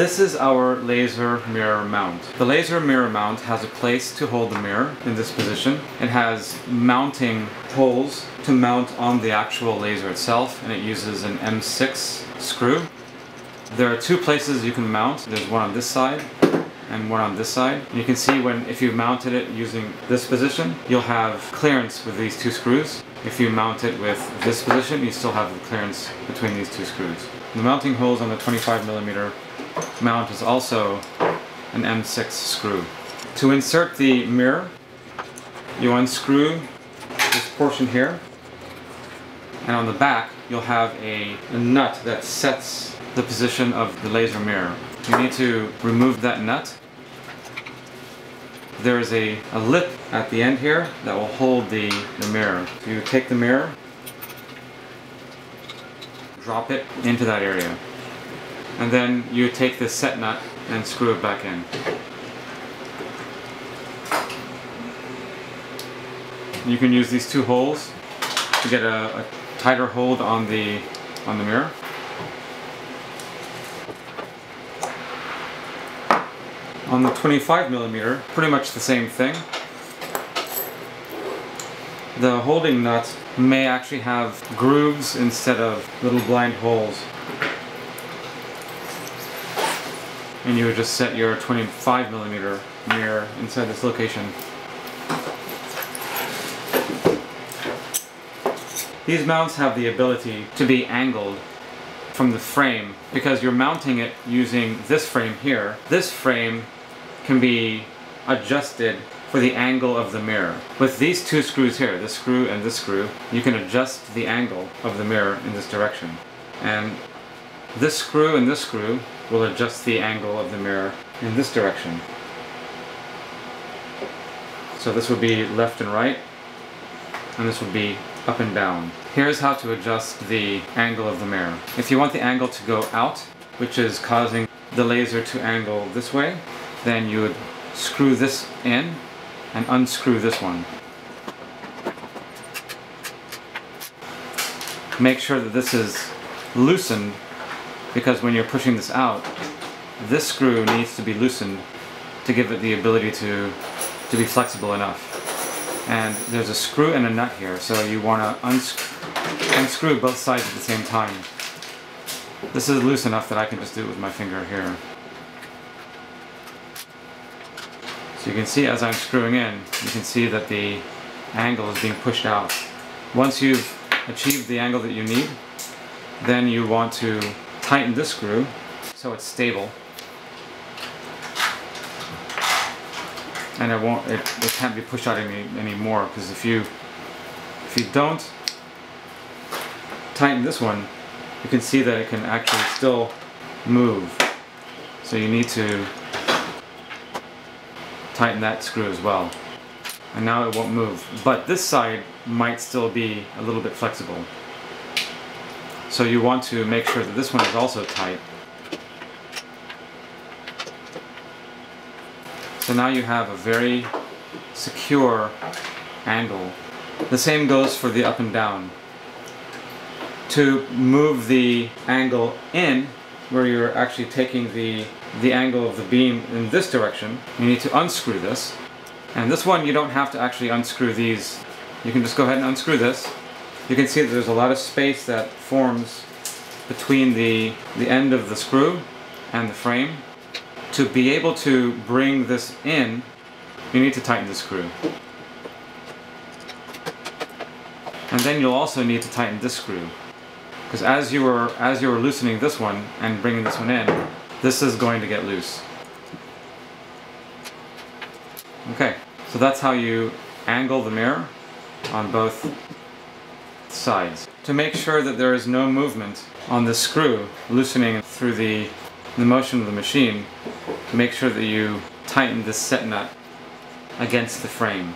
This is our laser mirror mount. The laser mirror mount has a place to hold the mirror in this position. It has mounting holes to mount on the actual laser itself and it uses an M6 screw. There are two places you can mount. There's one on this side and one on this side. You can see when if you mounted it using this position, you'll have clearance with these two screws. If you mount it with this position, you still have the clearance between these two screws. The mounting holes on the 25 millimeter mount is also an M6 screw. To insert the mirror, you unscrew this portion here, and on the back you'll have a, a nut that sets the position of the laser mirror. You need to remove that nut. There is a, a lip at the end here that will hold the, the mirror. You take the mirror, drop it into that area. And then you take the set nut and screw it back in. You can use these two holes to get a, a tighter hold on the on the mirror. On the 25 millimeter, pretty much the same thing. The holding nut may actually have grooves instead of little blind holes. And you would just set your 25 millimeter mirror inside this location. These mounts have the ability to be angled from the frame because you're mounting it using this frame here. This frame can be adjusted for the angle of the mirror. With these two screws here, this screw and this screw, you can adjust the angle of the mirror in this direction. And this screw and this screw will adjust the angle of the mirror in this direction. So this would be left and right, and this would be up and down. Here's how to adjust the angle of the mirror. If you want the angle to go out, which is causing the laser to angle this way, then you would screw this in and unscrew this one. Make sure that this is loosened because when you're pushing this out, this screw needs to be loosened to give it the ability to, to be flexible enough. And there's a screw and a nut here, so you want to unscrew, unscrew both sides at the same time. This is loose enough that I can just do it with my finger here. So you can see as I'm screwing in, you can see that the angle is being pushed out. Once you've achieved the angle that you need, then you want to tighten this screw so it's stable. And it won't, it, it can't be pushed out any anymore because if you, if you don't tighten this one, you can see that it can actually still move. So you need to tighten that screw as well. And now it won't move. But this side might still be a little bit flexible. So you want to make sure that this one is also tight. So now you have a very secure angle. The same goes for the up and down. To move the angle in, where you're actually taking the the angle of the beam in this direction, you need to unscrew this. And this one you don't have to actually unscrew these. You can just go ahead and unscrew this. You can see that there's a lot of space that forms between the, the end of the screw and the frame. To be able to bring this in, you need to tighten the screw. And then you'll also need to tighten this screw. Because as you were as you were loosening this one and bringing this one in, this is going to get loose. Okay, so that's how you angle the mirror on both sides. To make sure that there is no movement on the screw loosening through the, the motion of the machine, make sure that you tighten the set nut against the frame.